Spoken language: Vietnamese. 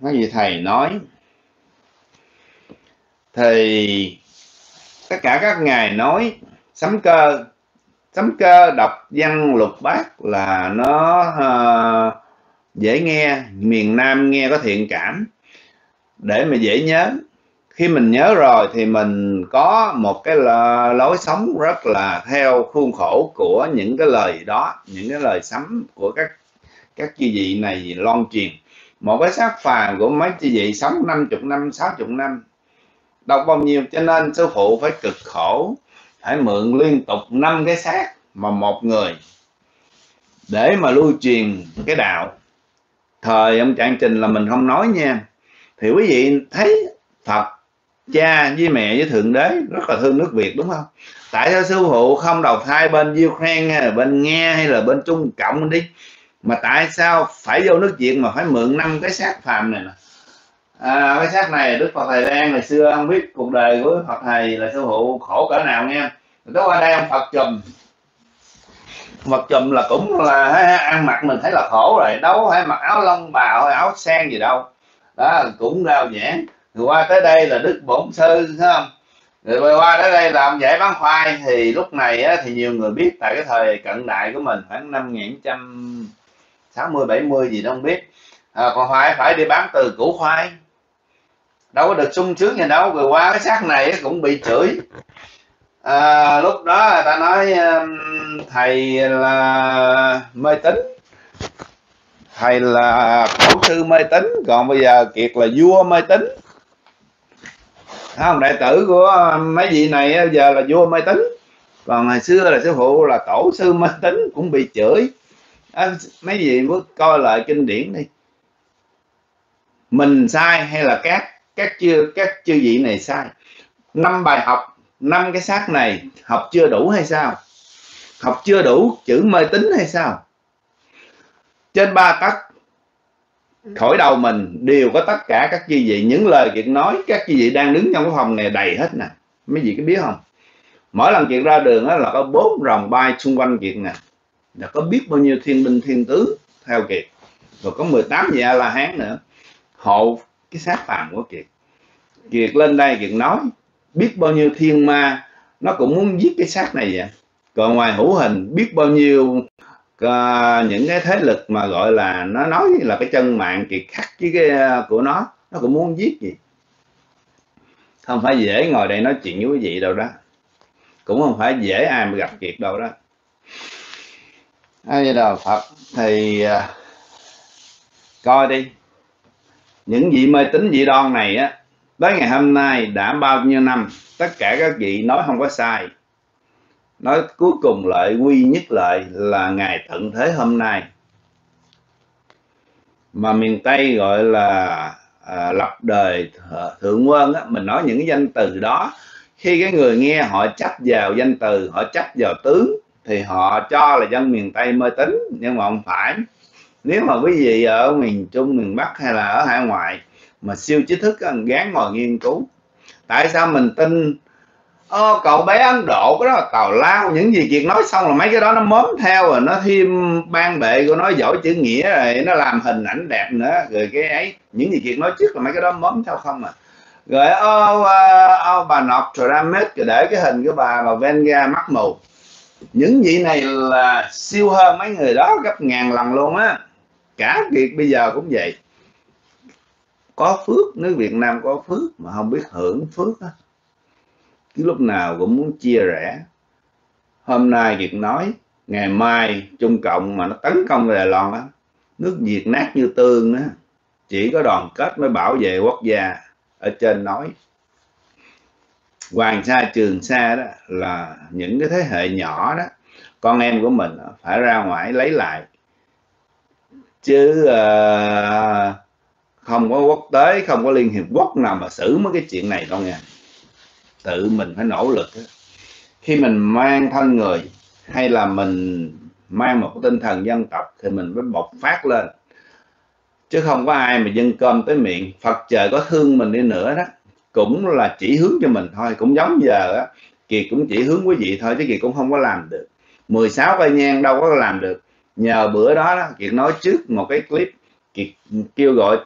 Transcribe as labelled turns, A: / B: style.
A: nói gì thầy nói thì tất cả các ngài nói sấm cơ sấm cơ đọc văn lục bát là nó uh, dễ nghe miền nam nghe có thiện cảm. Để mà dễ nhớ khi mình nhớ rồi thì mình có một cái lối sống rất là theo khuôn khổ của những cái lời đó những cái lời sấm của các các chư vị này loan truyền một cái xác phàm của mấy chị vị sống năm chục năm, sáu chục năm, đọc bao nhiêu, cho nên sư phụ phải cực khổ, phải mượn liên tục năm cái xác mà một người để mà lưu truyền cái đạo. Thời ông trạng trình là mình không nói nha. Thì quý vị thấy phật, cha với mẹ với thượng đế rất là thương nước việt, đúng không? Tại sao sư phụ không đầu thai bên ukraine hay là bên nghe hay là bên trung cộng đi? Mà tại sao phải vô nước việt mà phải mượn năm cái xác phàm này nè? À, cái xác này đức phật thầy đang ngày xưa không biết cuộc đời của phật thầy là sư phụ khổ cỡ nào nghe đó qua đây ông phật chùm. Phật chùm là cũng là ăn mặc mình thấy là khổ rồi đâu phải mặc áo lông bào hay áo sen gì đâu. Đó cũng rao nhãn rồi qua tới đây là đức bổn sư thấy không? Rồi qua tới đây làm giải bán khoai. Thì lúc này á, thì nhiều người biết tại cái thời cận đại của mình khoảng năm nghìn trăm sáu mươi bảy mươi gì đâu không biết. À, còn phải phải đi bán từ củ khoai. Đâu có được sung sướng gì đâu rồi qua cái xác này cũng bị chửi. À, lúc đó người ta nói um, thầy là mê tín. Thầy là khẩu sư mê tín còn bây giờ kiệt là vua mê tín. Không đệ tử của mấy vị này giờ là vua mê tín. Còn ngày xưa là sư phụ là tổ sư mê tín cũng bị chửi à, mấy vị bước coi lại kinh điển đi. Mình sai hay là các các chưa các chư vị này sai? Năm bài học năm cái xác này học chưa đủ hay sao? Học chưa đủ chữ mê tín hay sao? Trên ba tấc khỏi đầu mình đều có tất cả các chư vị. Những lời kiệt nói các chư vị đang đứng trong cái phòng này đầy hết nè. Mấy vị có biết không? Mỗi lần kiệt ra đường đó là có bốn rồng bay xung quanh kiệt nè là có biết bao nhiêu thiên binh thiên tướng theo kiệt rồi có 18 vị a la hán nữa hộ cái xác phàm của kiệt. Kiệt lên đây kiệt nói biết bao nhiêu thiên ma nó cũng muốn giết cái xác này vậy. Còn ngoài hữu hình biết bao nhiêu uh, những cái thế lực mà gọi là nó nói là cái chân mạng kiệt khắc với cái uh, của nó nó cũng muốn giết gì. Không phải dễ ngồi đây nói chuyện với quý vị đâu đó. Cũng không phải dễ ai mà gặp kiệt đâu đó ai đà phật thì à, coi đi. Những vị mê tín dị đoan này á tới ngày hôm nay đã bao nhiêu năm tất cả các vị nói không có sai. Nói cuối cùng lợi quy nhất lợi là ngày tận thế hôm nay. Mà miền tây gọi là à, lập đời thượng quân á, mình nói những cái danh từ đó khi cái người nghe họ chấp vào danh từ họ chấp vào tướng thì họ cho là dân miền tây mê tín nhưng mà không phải. Nếu mà quý vị ở miền trung miền bắc hay là ở hải ngoại mà siêu trí thức gán ngồi nghiên cứu tại sao mình tin Ô, cậu bé Ấn Độ cái đó là tào lao những gì chuyện nói xong là mấy cái đó nó móm theo rồi nó thêm ban bệ của nó giỏi chữ nghĩa rồi nó làm hình ảnh đẹp nữa. Rồi cái ấy những gì chuyện nói trước là mấy cái đó móm theo không à. Rồi ô, ô, bà nọt Tramet để cái hình của bà mà Venga mắt mù những vị này là siêu hơn mấy người đó, gấp ngàn lần luôn á. Cả việc bây giờ cũng vậy. Có phước, nước Việt Nam có phước mà không biết hưởng phước á. Cái lúc nào cũng muốn chia rẽ. Hôm nay Việt nói, ngày mai Trung Cộng mà nó tấn công về Đài Loan á, nước Việt nát như tương á. Chỉ có đoàn kết mới bảo vệ quốc gia, ở trên nói. Hoàng Sa Trường Sa đó là những cái thế hệ nhỏ đó con em của mình phải ra ngoài lấy lại. Chứ uh, không có quốc tế không có liên hiệp quốc nào mà xử mấy cái chuyện này đâu nha tự mình phải nỗ lực khi mình mang thân người hay là mình mang một tinh thần dân tộc thì mình mới bộc phát lên. Chứ không có ai mà dân cơm tới miệng. Phật trời có thương mình đi nữa đó cũng là chỉ hướng cho mình thôi cũng giống giờ á kiệt cũng chỉ hướng quý vị thôi chứ kiệt cũng không có làm được. 16 cây nhang đâu có làm được. nhờ bữa đó, đó kiệt nói trước một cái clip kiệt kêu gọi